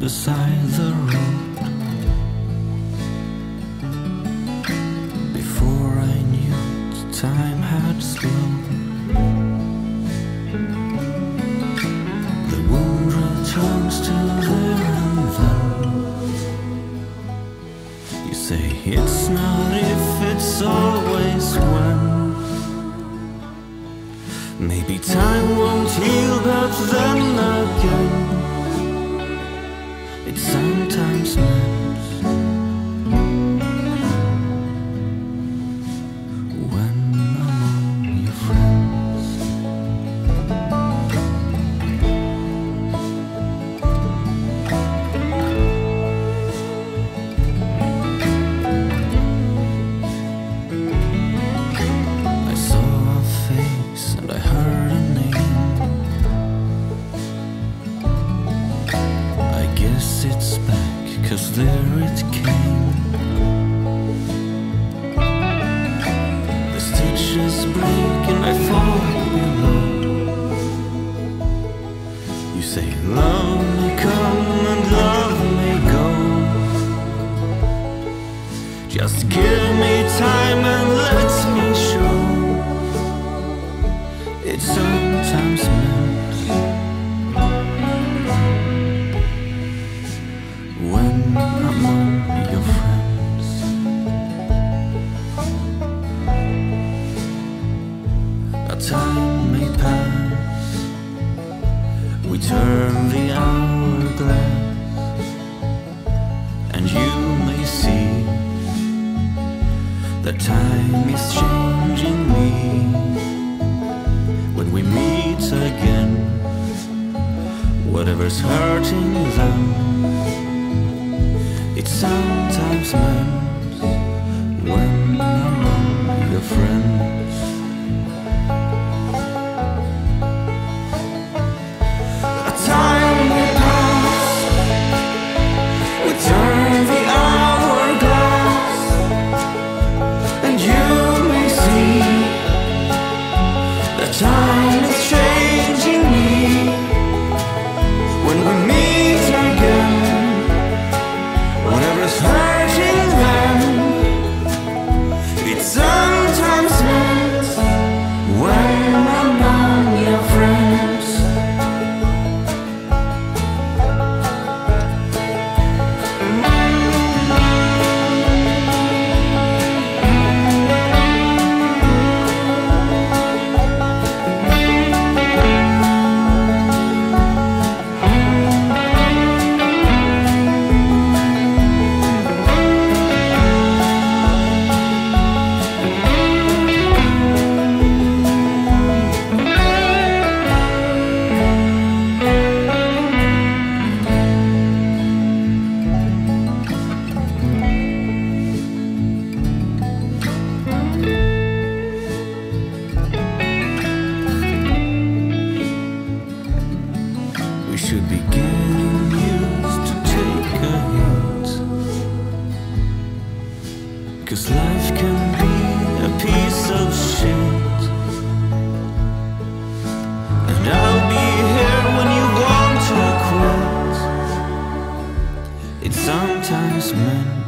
beside the road. Before I knew time had slowed. The wound returns to there and then. You say it's not if, it's always when. Maybe time won't heal, You say, Love may come and love may go. Just give me time and let me show. It sometimes meant when among your turn the hourglass, and you may see that time is changing me. When we meet again, whatever's hurting them, it sometimes meant when among your friends. Cause life can be a piece of shit. And I'll be here when you want to quit. It sometimes meant